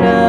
that I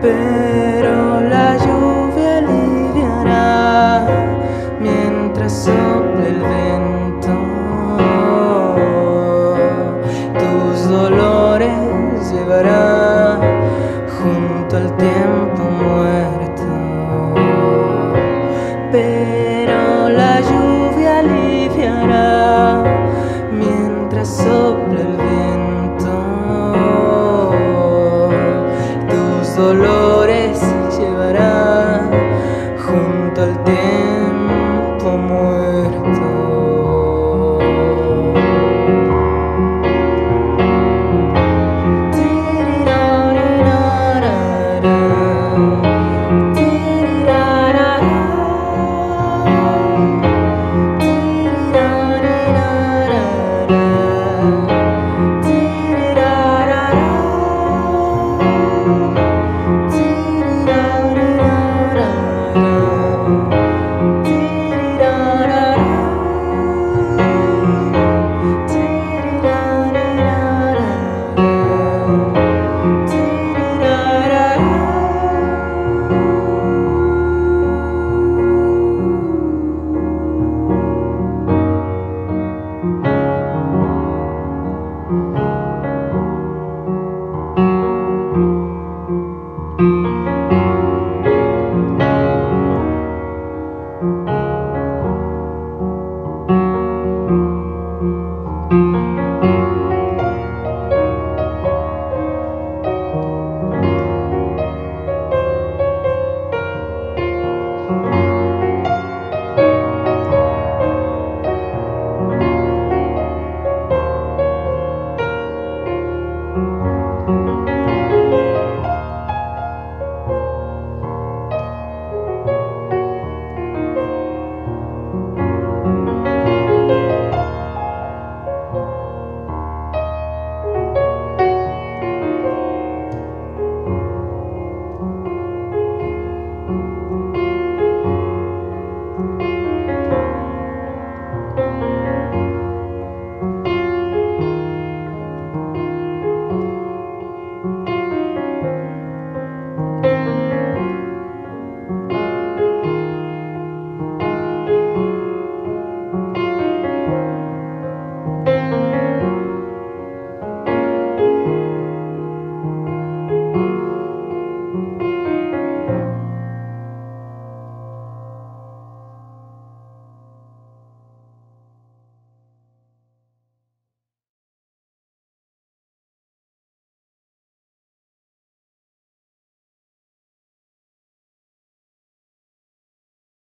Pero la lluvia aliviará mientras sople el viento. Tus dolores llevará junto al tiempo muerto. Pero la lluvia aliviará mientras sople solo